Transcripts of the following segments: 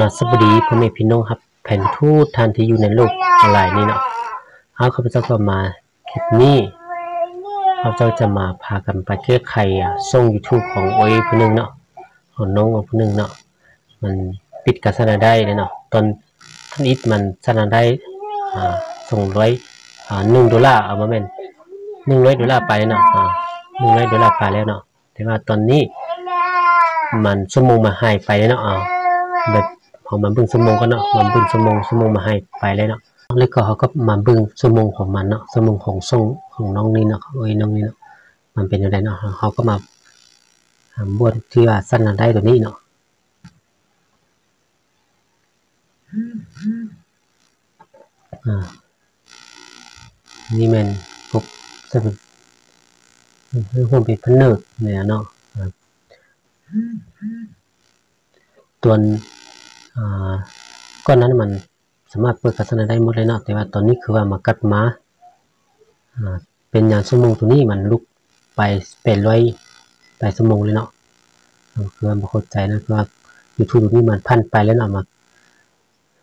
นาสบดีพ่อแม่พี่น้องครับแผ่นทูตท่านที่อยู่ในโลกออนไลน์นี่เนาะเอาข้าพเจ้าก็มาคลิปนี้ข้าพเจ้าจะมาพากันไปแก้ไขอะส่ง YouTube ของโอ้ยผู้หนึงเนาะของน้องผู้หนึงเนาะมันปิดการสนาได้เลยเนาะตอนท่านอิดมันสนาได้อ่าส่งร้อยอ่าหนึ่งดอลลาร์เอามาแม่นหนึ่งร้อยดอลลาร์ไปเนาะอ่าหนึ่งร้อยดอลลาร์ไปแล้วเนาะแต่ว่าตอนนี้มันชั่วโมงมาให้ไปแล้วเนาะอ่าแบบ พอมันเบิ่งชั่วโมงก็เนาะมันเบิ่งชั่วโมงชั่วโมงมาให้ไปเลยเนาะแล้วก็เขาก็มาเบิ่งชั่วโมงของมันเนาะชั่วโมงของส่งของน้องนี่เนาะเอ้ยน้องนี่เนาะมันเป็นยังไงเนาะเขาก็มาบวนที่ว่าสั้นได้ตัวนี้เนาะอ่านี่มันพบจะเป็นเรื่องเป็นพนเนิดเนี่ยเนาะตัวอ่า ก้อนนั้นมันสามารถเปิดกัสนาได้หมดเลยเนาะแต่ว่าตอนนี้คือว่ามากัดมาอ่าเป็นอย่างชั่วโมงตัวนี้มันลุกไปเป็นร้อยไปชั่วโมงเลยเนาะคือว่ามาเข้าใจนะคือว่ายูทูบนี้มันพันไปแล้วเนาะมา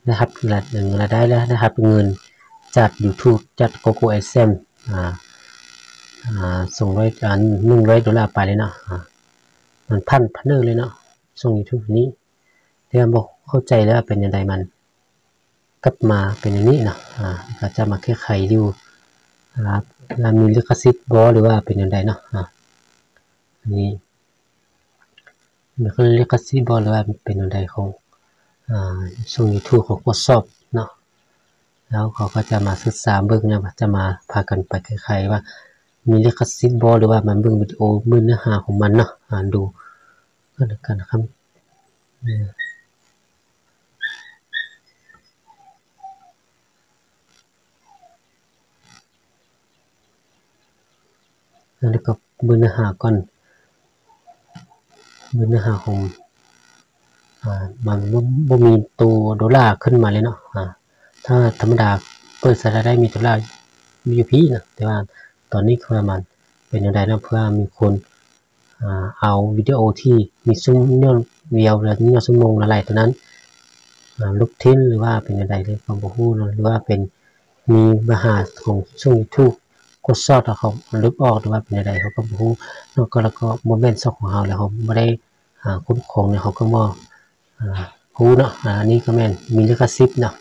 นะครับระหนึ่งรายได้แล้วนะครับเงินจาก YouTube จาก GoGo SM อ่าอ่าส่งร้อยอันหนึ่งร้อยดอลลาร์ไปเลยเนาะมันพันพันเนอร์เลยเนาะส่ง YouTube นี้เดี๋ยวบอก เข้าใจแล้วเป็นยังไงมัน กลับมาเป็นอย่างนี้นะอ่าก็จะมาแค่ไขดูนะครับแล้วมีลิขสิทธิ์บอหรือว่าเป็นยังไงเนาะอ่าอันนี้มีลิขสิทธิ์บอหรือว่าเป็นยังไงของอ่าช่อง YouTube ของกดสอบเนาะแล้วเขาก็จะมาศึกษาเบิ่งนะว่าจะมาพากันไปคล้ายๆว่า มีลิขสิทธิ์บอหรือว่ามันเบิ่งวิดีโอเบิ่งเนื้อหาของมันเนาะอ่านดูก็แล้วกันนะครับ แล้วก็เบิ่งเนื้อหาก่อนเบิ่งเนื้อหาของอ่ามันบ่มีตัวดอลลาร์ขึ้นมาเลยเนาะอ่าถ้าธรรมดาเปิดสไลด์ได้มีดอลลาร์มีอยู่พี่นะแต่ว่าตอนนี้คือมันเป็นอยังไงนะเพื่อมีคนอเอาวิดีโอที่มีซุ้มเนื้อเวียวและเนื้อชั่วโมงละลายตัวนั้นลุกทิ้นหรือว่าเป็นยังไงเลยความบ่ฮู้นหรือว่าเป็นมีปัญหาของช่อง YouTube กดซอดเขาลึกออกหรือว่าเป็นยังไงเขาก็บ่ฮู้แล้วก็แล้วก็บ่แม่นซอกของเฮาแล้วเขาบ่ได้คุ้มครองเนี่ยเขาก็บ่อ่าฮู้เนาะอันนี้ก็แม่นมีลิขสิทธิ์เนาะ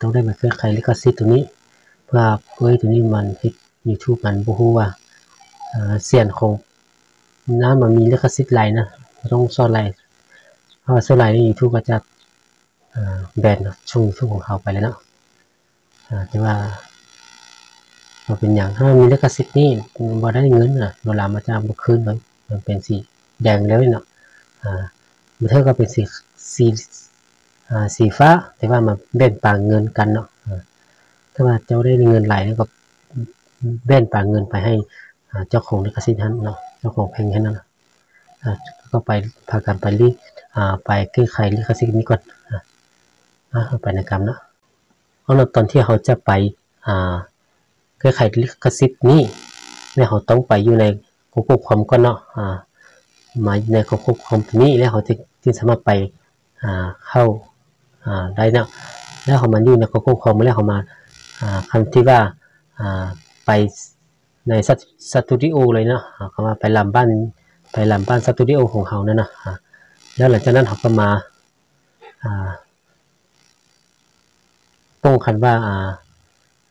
ต้องได้มาเครือข่ายลิขสิทธิ์ตัวนี้ เพื่อเพื่อให้ตัวนี้มันเฮ็ด YouTube มันบ่ฮู้ว่าเสียงของน้ำมันมีลิขสิทธิ์หลายนะต้องซ่อนหลเพราะว่าซ่อนหลใน YouTube ก็จะแบนช่องช่องของเขาไปแล้วเนาะแต่ว่า มันเป็นอย่างถ้ามีลิขสิทธิ์นี่บ่ได้เงินน่ะเวลามาจ้างบ่คืนมันมันเป็นสีแดงเลยเนาะอ่ามันเท่ากับเป็นสีสีอ่าสีฟ้า แต่ว่ามันแบ่งปางเงินกันเนาะถ้าว่าเจ้าได้เงินไหลายก็แบ่งปางเงินไปให้อ่าเจ้าของลิขสิทธิ์นั้นเนาะเจ้าของเพลงนั้นนะอ่าก็ไปพากันไปรีอ่าไปแก้ไขลิขสิทธิ์นี้ก่อนอ่าอ่าไปในกรรมเนาะเอาละตอนที่เขาจะไปอ่า แก้ไข่ลิขสิทธิ์นี้เนี่ยเขาต้องไปอยู่ในควบคุมก่อนเนาะอ่ามาในควบคุมนี้แล้วเขาจะจึงสามารถไปอ่าเข้าอ่าได้เนาะแล้วเขามาอยู่ในควบคุมแล้วเขามาอ่าคำที่ว่าอ่าไปในสตูดิโอเลยเนาะเขามาไปลำบ้านไปลำบ้านสตูดิโอของเขานั่นนะแล้วหลังจากนั้นเขาก็มาอ่าป้องกันว่าอ่า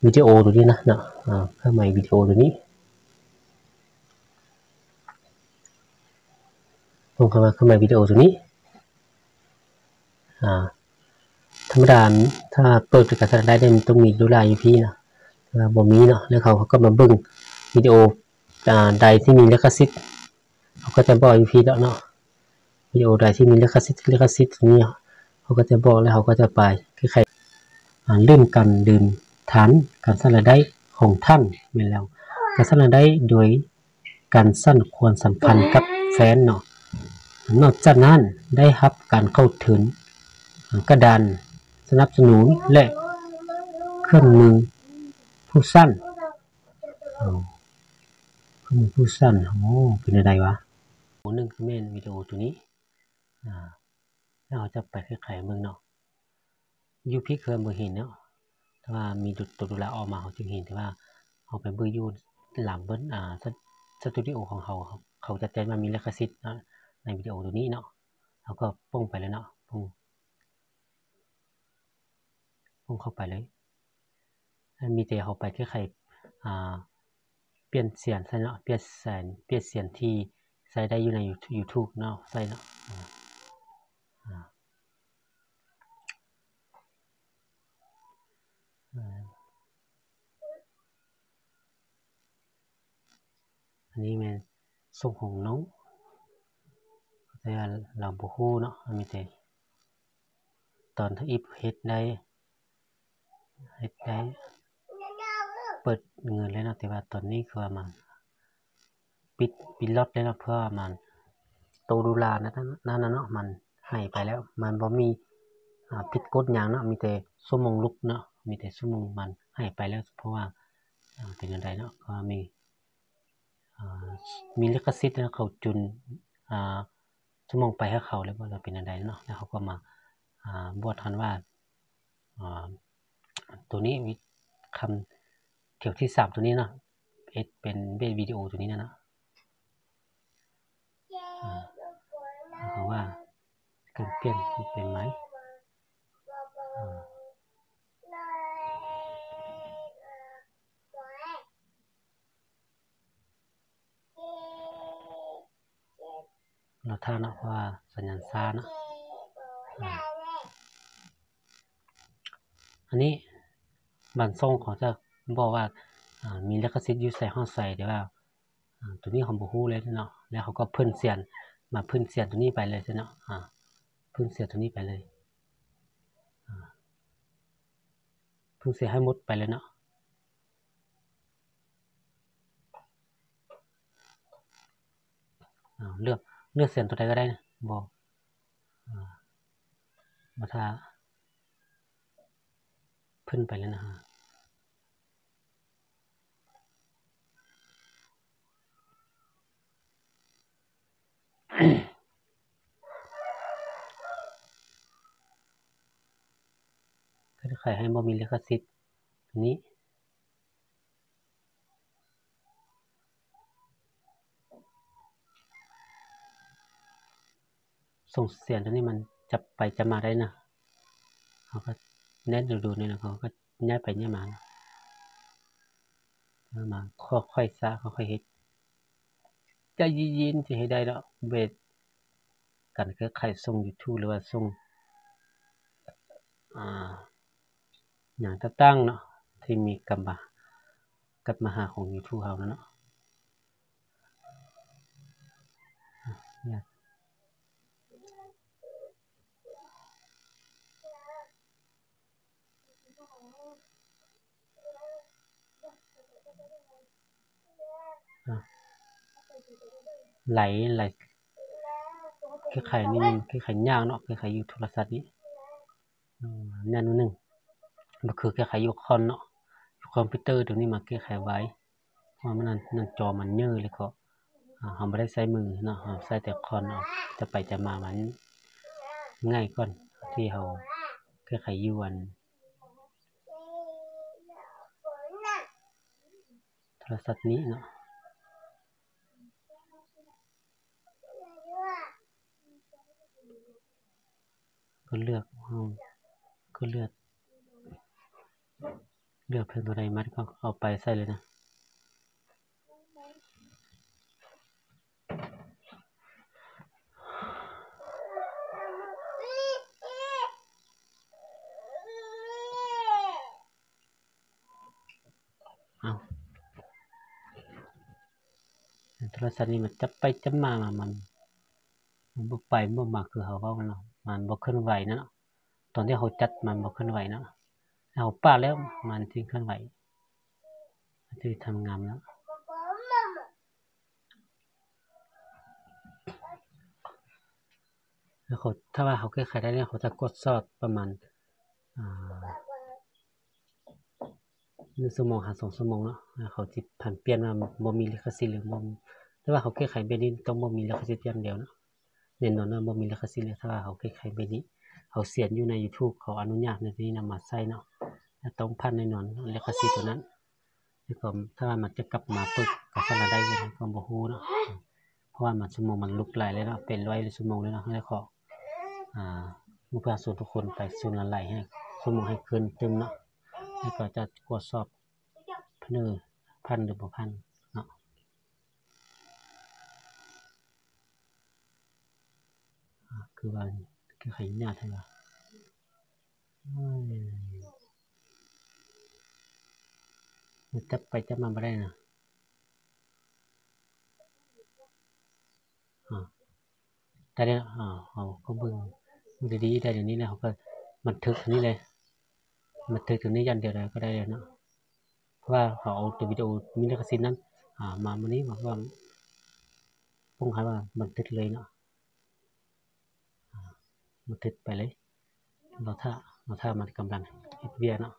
วิดีโอตัวนี้นะเนาะอ่าเครื่องหมาวิดีโอตัวนี้ป้องกันว่าเครื่องหมาวิดีโอตัวนี้อ่าธรรมดาถ้าเปิดการแสได้เนี่ยมันต้องมีดูลายอยู่พี่นะแต่ว่าบ่มีเนาะแล้วเขาก็มาบิ่งวิดีโออ่าใดที่มีลิขสิทธิ์เขาก็จะบอกอยู่พี่แล้วเนาะวิดีโอใดที่มีลิขสิทธิ์ลิขสิทธิ์นี้เขาก็จะบอกแล้วเขาก็จะไปคล้ายๆเรื่องการดื่ม ฐานการสร้างรายได้ของท่านแม่นแล้วการสร้างรายได้โดยการสั้นควรสัมพันธ์กับแฟนเนาะนอกจากนั้นได้รับการเข้าถึงกระดานสนับสนุนและเครื่องมือผู้สั้นเครื่องมือผู้สั้นโอ้เป็นอะไรวะโอ้หนึ่งคือแม่นวิดีโอตัวนี้อ่าแล้วเขาจะไปแก้ไขเมืองเนาะอยู่พี่เคยบ่เห็นเนาะแต่ ว่ามีดุตัวดุลออกมาเขาจึงเห็นแต่ว่าเขาไปเบิ่อยู่หลังเบิ่นอ่าสตูดิโอของเขาเขาจะแจ้งว่ามีลิขสิทธิ์นะในวิดีโอตัวนี้เนาะเขาก็ป้งไปแล้วเนาะป้งป้งเข้าไปเลยมีแต่เขาไปแค่ไขอ่าเปลี่ยนเสียงใส่เนาะเปลี่ยนแสนเปลี่ยนเสียงที่ใส่ได้อยู่ใน YouTube เนาะใส่เนาะ นนี้แม่นส่งของน้องแต่เราบ่ฮู้เนาะมีแต่ตอนที่อีฟเฮ็ดได้เฮ็ดได้เปิดเงินแล้วเนาะแต่ว่าตอนนี้คือว่ามันปิดปิดล็อตแล้วเนาะเพราะว่ามันโตดูลานะนั่นนะเนาะมันให้ไปแล้ว มันบ่มีผิดกฎหยังเนาะมีแต่ชั่วโมงลุกเนาะมีแต่ชั่วโมงมันให้ไปแล้วเพราะว่าเป็นจังไดเนาะก็มี มีลิขสิทธิ์แล้วเขาจุนชั่วโมงไปให้เขาแล้วว่าเราเป็นจังไดเนาะแล้วเขาก็มาอ่าบ่ทันว่าตัวนี้คำเกี่ยวที่3ตัวนี้เนาะเป็นเบวิดีโอตัวนี้นะเนาะเพราว่ากินเปลี่ยนเป็นไหม เราท่านะว่าสัญญาณซานะอันนี้บันทรงเขาจะบอกว่ามีลิขสิทธิ์อยู่ใส่ห้องใส่เดี๋ยวว่าตัวนี้ของบูฮู้เลยเนาะแล้วเขาก็เพิ่นเสียนมาพึ่นเสียตัวนี้ไปเลยเนาะอ่าพึ่นเสียตัวนี้ไปเลยอ่าพึ่งเสียให้หมดไปเลยเนาะเลือก เลือกเสียงตัวใดก็ได้นะบอกมาถ้าพึ่นไปแล้วนะฮะก็ขายให้บ่มีลิขสิทธิ์นี้ ส่งเสียงตัวนี้มันจะไปจะมาได้นะเขาก็แน่นดูๆนี่นะเขาก็ย้ายไปย้ายมามาค่อยๆซะค่อยๆเฮ็ดจะยินสิให้ได้แล้วเวทกันก็ใครส่ง YouTube หรือว่าส่งอ่าอย่างตั้งเนาะที่มีกับมากับมาหาของ YouTube เฮาเนาะ ไหลไหลคือไข่นี่คือไข่ย่างเนาะคือไข่อยู่โทรศัพท์นี้แน่นนึงมันคือแก้ไขอยู่คอนเนาะคอมพิวเตอร์ตัวนี้มาแก้ไขไว้เพราะมันนั่นจอมันเยอะเลยก็เราไม่ได้ใช้มือเนาะใช้แต่คอนเอาจะไปจะมามันง่ายก่อนที่เราแก้ไขอยู่วันโทรศัพท์นี้เนาะ ก็เลือกก็เลือก เลือกเพลงตัวใดมัดก็เอาไปใส่เลยนะเอาโทรศัพท์นี่มันจะไปจะมา มัน มันบ่ไปบ่มาคือเขาเว้าเนาะ มันบ่เคลื่อนไหวนะตอนที่เขาจัดมันบ่เคลื่อนไหวนะเอาป้าแล้วมันจึงเคลื่อนไหวจึงทำงานแล้วแล้วเขาถ้าว่าเขาแก้ไขได้เนี่ยเขาจะกดซอดประมาณหนึ่งชั่วโมงหาสองชั่วโมงเนาะเขาจิผ่านเปลี่ยนมาบ่มีลิขสิทธิ์หรือบ่แต่ว่าเขาแก้ไขแบนี้ต้องบ่มีลิขสิทธิ์อย่างเดียวเนาะ แน่นอนว่าบ่มีลิขสิทธิ์เลยถ้าว่าเขาคล้ายๆไปนี้เขาเสียนอยู่ใน YouTube เขาอนุญาตในที่นี้นำมาใช้เนาะต้องพันแน่นอนลิขสิทธิ์ตัวนั้นแล้วก็ถ้ามันจะกลับมาปึกก็สละได้ก็บ่ฮู้เนาะเพราะว่ามันชั่วโมงมันลุกหลายเลยเนาะเป็น100ชั่วโมงเลยเนาะแล้วขออ่าผู้ประชาชนทุกคนไปสู่ละไหลให้ชั่วโมงให้ขึ้นตึมเนาะแล้วก็จะตรวจสอบพนอพันหรือบ่พันเนาะคือว่าคือไขญาติให้ว่ามันจับไปจับมาบ่ได้นะอ่าแต่เนี่ยอ่าเอาเขาเบิ่งดีๆได้อย่างนี้แล้วเขาก็บันทึกอันนี้เลยบันทึกตรงนี้ยันเดียวได้ก็ได้เลยเนาะเพราะว่าเขาเอาตัววิดีโอมีลิขสิทธิ์นั้น อ่ามามื้อนี้บอกว่าปงให้ว่าบันทึกเลยเนาะ บันทึกไปเลยเราถ้าเราถ้ามันกำลังเฮ็ดเวียเนาะ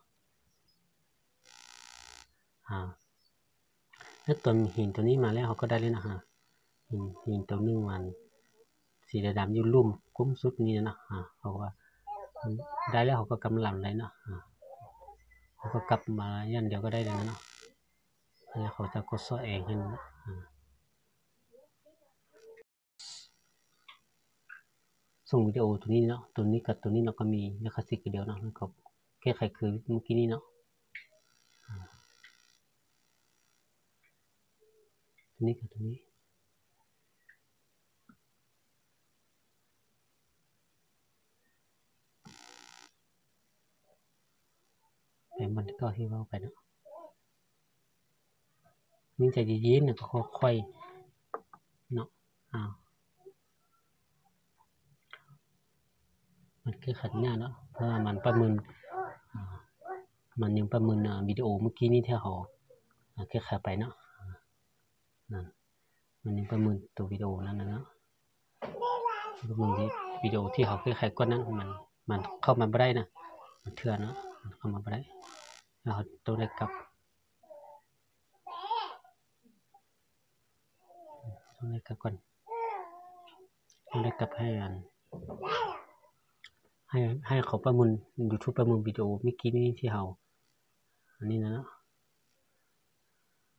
อ่าแล้วตัวหินตัวนี้มาแล้วเขาก็ได้เลยนะฮะหินหินตัวนึงมันสีดำอยู่ลุ่มกุ้มสุดนี้นะอ่าเขาว่าได้แล้วเขาก็กำลังเลยเนาะเขาก็กลับมายันเดียวก็ได้เลยนะเนาะแล้วเขาจะกดโซอเองให้นะอ่า ส่งวิดีโอตัวนี้เนาะตัวนี้กับตัวนี้เนาะก็มีลิขสิทธิ์เดียวเนาะก็แก้ไขคือเมื่อกี้นี้เนาะตัวนี้กับตัวนี้แต่มันก็ที่ว่าไปเนาะนี่ใจเย็นๆนะก็ค่อยๆเนาะอ้าวมัน คือขัดหน้าเนาะเพราะว่ามันประเมินมันยังประเมินวิดีโอเมื่อกี้นี้ที่เฮาแค่ขาไปเนาะนั่นมันยังประเมินตัววิดีโอนั้นนะเนาะประเมินวิดีโอที่เฮาเคยขายก่อนนั้นมันมันเข้ามาบ่ได้นะมันเถื่อเนาะเข้ามาบ่ได้แล้วต้องได้กลับต้องได้กลับก่อนต้องได้กลับให้อัน ให้ให้เขาประมูลยูทูบประมูลวิดีโอเมื่อกี้นี้ที่เขาอันนี้นะเนาะ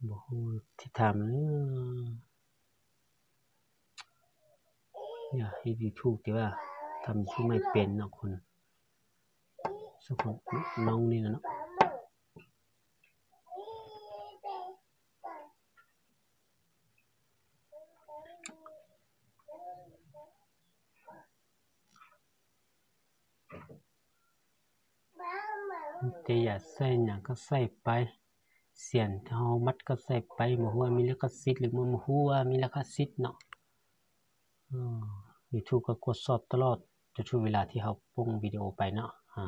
บ่ฮู้ที่ทำเลยอย่าให้ยูทูบดีว่าทำชื่อไม่เป็นเนาะคนสักคนน้องนี่นะเนาะ แต่อย่าใส่หยังก็ใส่ไป เสียนเฮามัดก็ใส่ไปบ่ฮู้ว่ามีลิขสิทธิ์หรือบ่ฮู้ว่ามีลิขสิทธิ์เนาะอือ YouTube ก็กดสอบตลอดจนถึงเวลาที่เฮาปงวิดีโอไปเนาะอ่า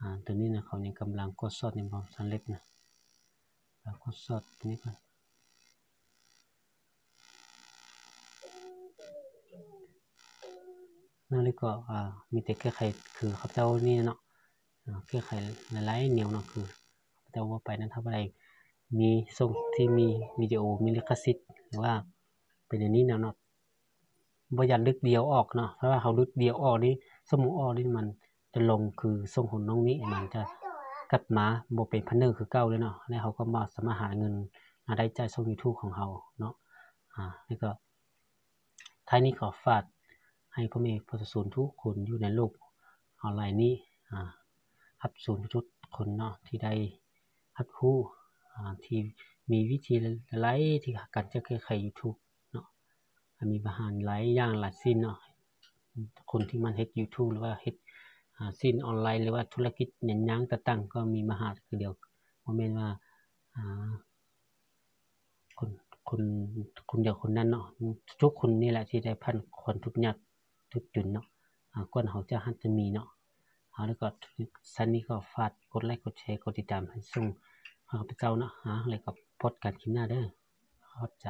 อ่าตัวนี้นะเขายังกำลังกดสอบยังบ่สำเร็จนะแล้วกดสอบตัวนี้ก่อนนั่นเลยก็อ่ามีแต่แก้ไขคือเขาเจ้านี่เนาะ แก้ไขหลายๆแนวเนาะคือแต่ว่าไปนั้นถ้าบ่ได้มีส่งที่มีวิดีโอมีลิขสิทธิ์หรือว่าเป็นอย่างนี้แนวเนาะบ่ยันลึกเดียวออกเนาะเพราะว่าเขาลึกเดียวออกนี่สมมุติออกนี่มันจะลงคือส่งของน้องนี้มันจะกลับมาบ่เป็นพันเนอร์คือเก่าเลยเนาะแล้วเขาก็มาสามารถหาเงินหาได้จ่ายส่ง YouTube ของเฮาเนาะอ่าแล้วก็ท้ายนี้ขอฝากให้พ่อแม่ผู้สนทุกคนอยู่ในโลกออนไลน์นี้อ่า รับสูนทุกคนเนาะที่ได้รับรู้อ่ที่มีวิธีหลายที่การจะแก้ไข YouTube เนาะมีบาหารหลายอย่างหลายสิ้นเนาะคนที่มันเฮ็ด YouTube หรือว่าเฮ็ดสิ้นออนไลน์หรือว่าธุรกิจหยังต่างๆก็มีมหาคือเดียวบ่แม่นว่าอ่าคนคนคนเดียวคนนั้นเนาะทุกคนนี่แหละที่ได้พันคนทุกยากทุกจุนเนาะก่อนเฮาจะหันจะมีเนาะ เอาแล้วก็สันนี้ก็ฝากกดไลค์กดแชร์กดติดตามให้ส่งข้าพเจ้านะฮะแล้วก็พดกันคลิปหน้าเด้อเข้าใจ